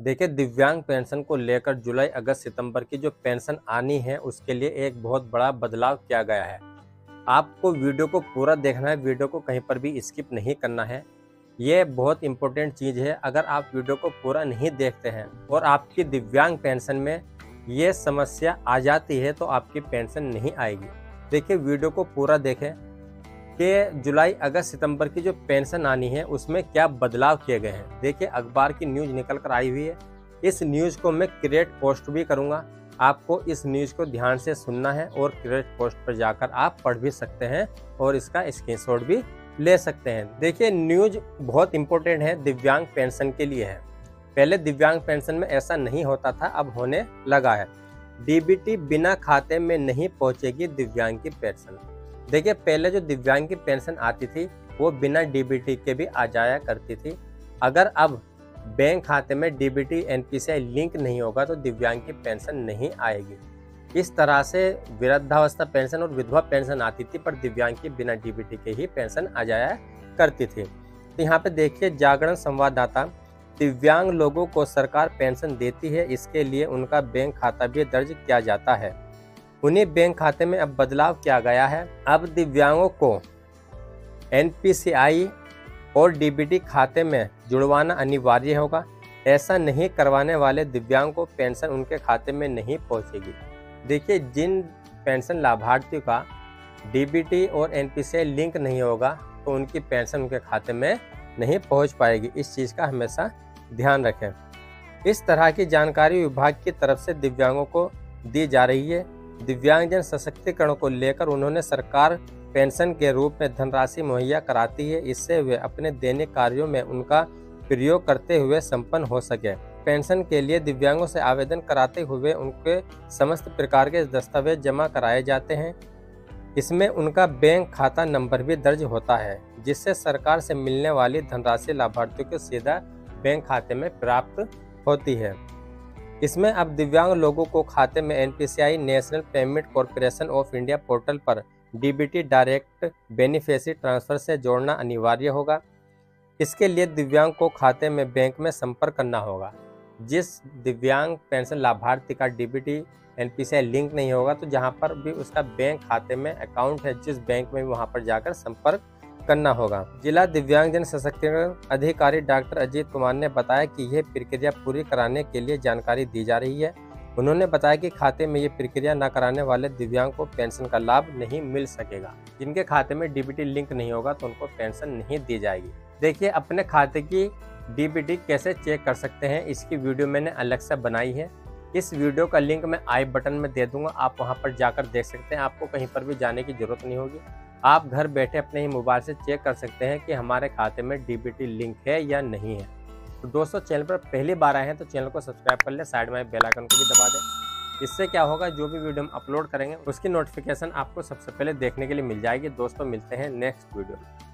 देखिए, दिव्यांग पेंशन को लेकर जुलाई, अगस्त, सितंबर की जो पेंशन आनी है, उसके लिए एक बहुत बड़ा बदलाव किया गया है। आपको वीडियो को पूरा देखना है, वीडियो को कहीं पर भी स्किप नहीं करना है। ये बहुत इंपॉर्टेंट चीज़ है, अगर आप वीडियो को पूरा नहीं देखते हैं और आपकी दिव्यांग पेंशन में ये समस्या आ जाती है तो आपकी पेंशन नहीं आएगी। देखिए, वीडियो को पूरा देखें। कि जुलाई, अगस्त, सितंबर की जो पेंशन आनी है, उसमें क्या बदलाव किए गए हैं? देखिए, अखबार की न्यूज़ निकल कर आई हुई है। इस न्यूज़ को मैं क्रिएट पोस्ट भी करूँगा। आपको इस न्यूज़ को ध्यान से सुनना है और क्रिएट पोस्ट पर जाकर आप पढ़ भी सकते हैं और इसका स्क्रीनशॉट भी ले सकते हैं। देखिए, न्यूज़ बहुत इंपॉर्टेंट है दिव्यांग पेंशन के लिए है। पहले दिव्यांग पेंशन में ऐसा नहीं होता था, अब होने लगा है। डीबीटी बिना खाते में नहीं पहुंचेगी दिव्यांग की पेंशन। देखिए, पहले जो दिव्यांग की पेंशन आती थी, वो बिना डीबीटी के भी आ जाया करती थी। अगर अब बैंक खाते में डीबीटी एनपीसीआई लिंक नहीं होगा तो दिव्यांग की पेंशन नहीं आएगी। इस तरह से वृद्धावस्था पेंशन और विधवा पेंशन आती थी, पर दिव्यांग की बिना डीबीटी के ही पेंशन आ जाया करती थी। तो यहाँ पे देखिए, जागरण संवाददाता, दिव्यांग लोगों को सरकार पेंशन देती है, इसके लिए उनका बैंक खाता भी दर्ज किया जाता है। उन्हीं बैंक खाते में अब बदलाव किया गया है। अब दिव्यांगों को एनपीसीआई और डीबीटी खाते में जुड़वाना अनिवार्य होगा। ऐसा नहीं करवाने वाले दिव्यांग को पेंशन उनके खाते में नहीं पहुंचेगी। देखिए, जिन पेंशन लाभार्थियों का डीबीटी और एनपीसीआई लिंक नहीं होगा तो उनकी पेंशन उनके खाते में नहीं पहुँच पाएगी। इस चीज़ का हमेशा ध्यान रखें। इस तरह की जानकारी विभाग की तरफ़ से दिव्यांगों को दी जा रही है। दिव्यांगजन सशक्तिकरण को लेकर उन्होंने सरकार पेंशन के रूप में धनराशि मुहैया कराती है, इससे वे अपने दैनिक कार्यों में उनका प्रयोग करते हुए संपन्न हो सके। पेंशन के लिए दिव्यांगों से आवेदन कराते हुए उनके समस्त प्रकार के दस्तावेज़ जमा कराए जाते हैं। इसमें उनका बैंक खाता नंबर भी दर्ज होता है, जिससे सरकार से मिलने वाली धनराशि लाभार्थियों को सीधा बैंक खाते में प्राप्त होती है। इसमें अब दिव्यांग लोगों को खाते में NPCI national payment corporation of India portal पर डीबीटी डायरेक्ट बेनिफिशियरी ट्रांसफ़र से जोड़ना अनिवार्य होगा। इसके लिए दिव्यांग को खाते में बैंक में संपर्क करना होगा। जिस दिव्यांग पेंशन लाभार्थी का डीबीटी एनपीसीआई लिंक नहीं होगा तो जहाँ पर भी उसका बैंक खाते में अकाउंट है, जिस बैंक में वहाँ पर जाकर संपर्क करना होगा। जिला दिव्यांगजन सशक्तिकरण अधिकारी डॉक्टर अजीत कुमार ने बताया कि यह प्रक्रिया पूरी कराने के लिए जानकारी दी जा रही है। उन्होंने बताया कि खाते में ये प्रक्रिया न कराने वाले दिव्यांग को पेंशन का लाभ नहीं मिल सकेगा। जिनके खाते में डीबीटी लिंक नहीं होगा तो उनको पेंशन नहीं दी जाएगी। देखिए, अपने खाते की डीबीटी कैसे चेक कर सकते हैं, इसकी वीडियो मैंने अलग से बनाई है। इस वीडियो का लिंक मैं आई बटन में दे दूँगा, आप वहाँ पर जाकर देख सकते हैं। आपको कहीं पर भी जाने की ज़रूरत नहीं होगी। आप घर बैठे अपने ही मोबाइल से चेक कर सकते हैं कि हमारे खाते में डीबीटी लिंक है या नहीं है। तो दोस्तों, चैनल पर पहली बार आए हैं तो चैनल को सब्सक्राइब कर ले, साइड में बेल आइकन को भी दबा दें। इससे क्या होगा, जो भी वीडियो हम अपलोड करेंगे, उसकी नोटिफिकेशन आपको सबसे पहले देखने के लिए मिल जाएगी। दोस्तों, मिलते हैं नेक्स्ट वीडियो में।